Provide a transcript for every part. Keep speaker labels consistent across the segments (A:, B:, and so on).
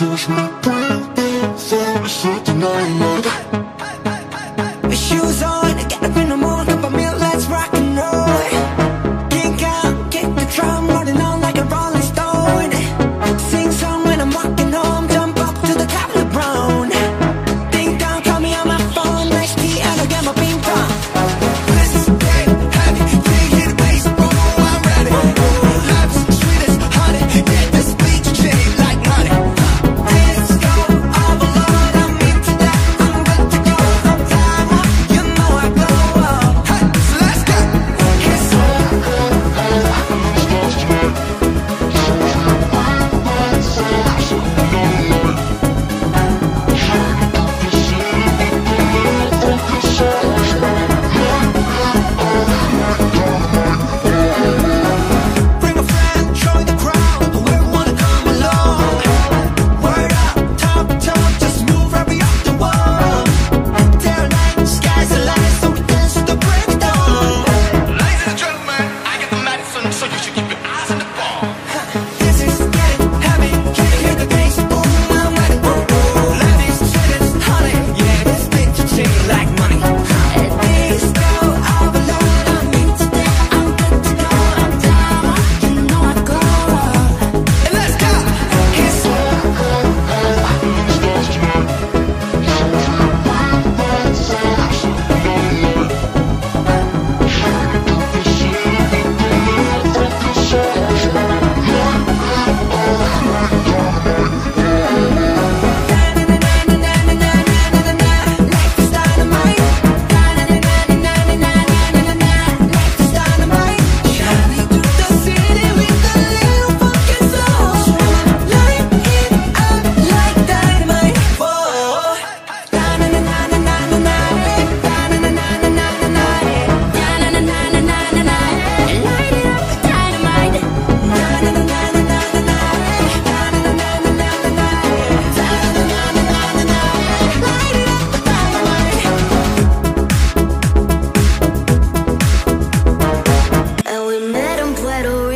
A: She wish me
B: breathing, so
C: she denied tonight.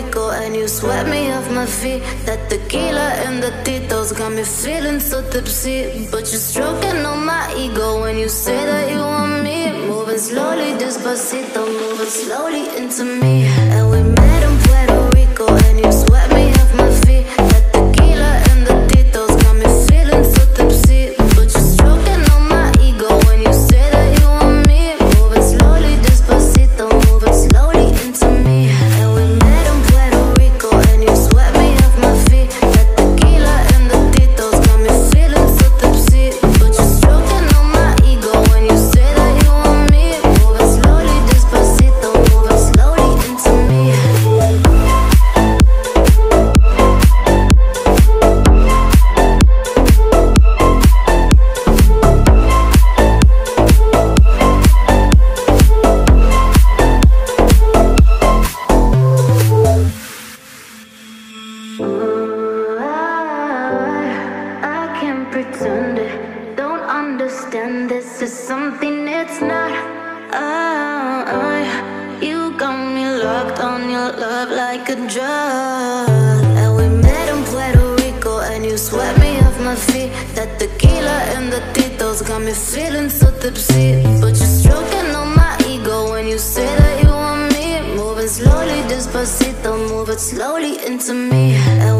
C: Rico and you swept me off my feet. That tequila and the titos got me feeling so tipsy. But you're stroking on my ego when you say that you want me. Moving slowly, despacito, moving slowly into me. And we pretender. Don't understand this is something it's not. I, you got me locked on your love like a drug. And we met in Puerto Rico, and you swept me off my feet. That tequila and the titos got me feeling so tipsy. But you're stroking on my ego when you say that you want me. Moving slowly, despacito, move it slowly into me. And